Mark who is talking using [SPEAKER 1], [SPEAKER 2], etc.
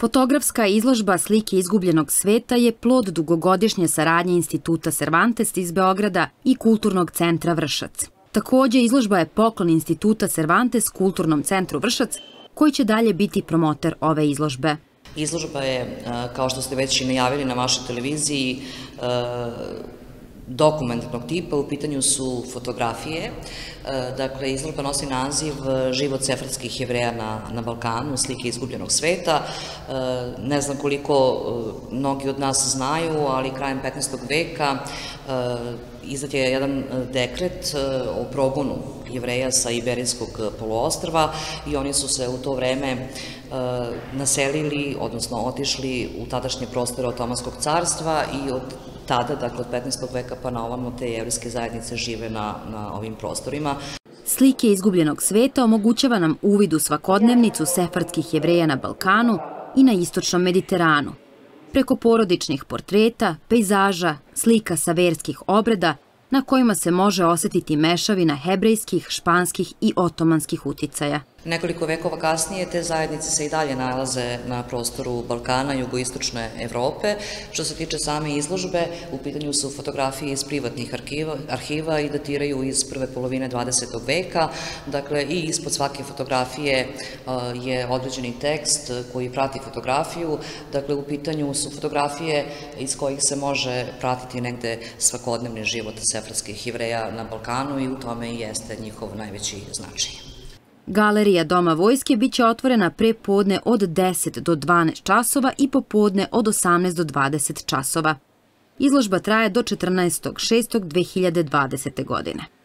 [SPEAKER 1] Fotografska izložba slike izgubljenog sveta je plod dugogodišnje saradnje Instituta Cervantes iz Beograda i Kulturnog centra Vršac. Takođe, izložba je poklon Instituta Cervantes Kulturnom centru Vršac, koji će dalje biti promoter ove izložbe.
[SPEAKER 2] Izložba je, kao što ste već i najavili na vašoj televiziji, dokumentarnog tipa, u pitanju su fotografije, e, dakle izložba nosi naziv e, Život sefardskih jevreja na, na Balkanu, slike izgubljenog sveta, e, ne znam koliko mnogi od nas znaju, ali krajem 15. veka izdat je jedan dekret o progonu jevreja sa Iberijskog poluostrva i oni su se u to vreme naselili, odnosno otišli u tadašnje prostore Otomanskog carstva i od tada, dakle od 15. veka pa na ovamo te jevrijske zajednice žive na, na ovim prostorima.
[SPEAKER 1] Slike izgubljenog sveta omogućava nam uvid u svakodnevnicu sefardskih jevreja na Balkanu i na istočnom Mediteranu. Preko porodičnih portreta, pejzaža, slika sa verskih obreda, na kojima se može osetiti mešavina hebrejskih, španskih i otomanskih uticaja.
[SPEAKER 2] Nekoliko vekova kasnije te zajednice se i dalje nalaze na prostoru Balkana, jugoistočne Evrope. Što se tiče same izložbe, u pitanju su fotografije iz privatnih arhiva, arhiva i datiraju iz prve polovine 20. veka. Dakle, i ispod svake fotografije je određeni tekst koji prati fotografiju. Dakle, u pitanju su fotografije iz kojih se može pratiti negde svakodnevni život sefratskih jevreja na Balkanu i u tome i jeste njihov najveći značaj.
[SPEAKER 1] Galerija Doma vojske biće otvorena pre podne od 10 do 12 časova i popodne od 18 do 20 časova. Izložba traje do 14.6.2020. godine.